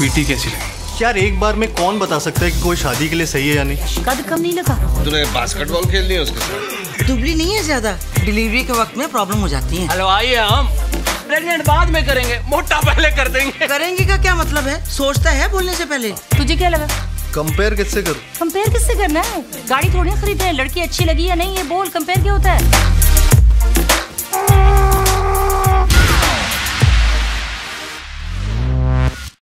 स्वीटी कैसी लगी? यार एक बार में कौन बता सकता है कि कोई शादी के लिए सही है या नहीं? कद कम नहीं लगा। तूने बास्केटबॉल खेलनी है उसके साथ? दुबली नहीं है ज़्यादा। डिलीवरी के वक्त में प्रॉब्लम हो जाती है। हलवाई है हम। प्रेग्नेंट बाद में करेंगे मोटा पहले कर देंगे। करेंगे का क्या मतलब है? सोचता है बोलने से पहले। तुझे क्या लगा? कंपेयर किससे करूँ? कंपेयर किससे करना है? गाड़ी थोड़ी खरीदे लड़की अच्छी लगी या नहीं ये बोल कंपेयर क्या होता है?